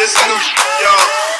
This new yo.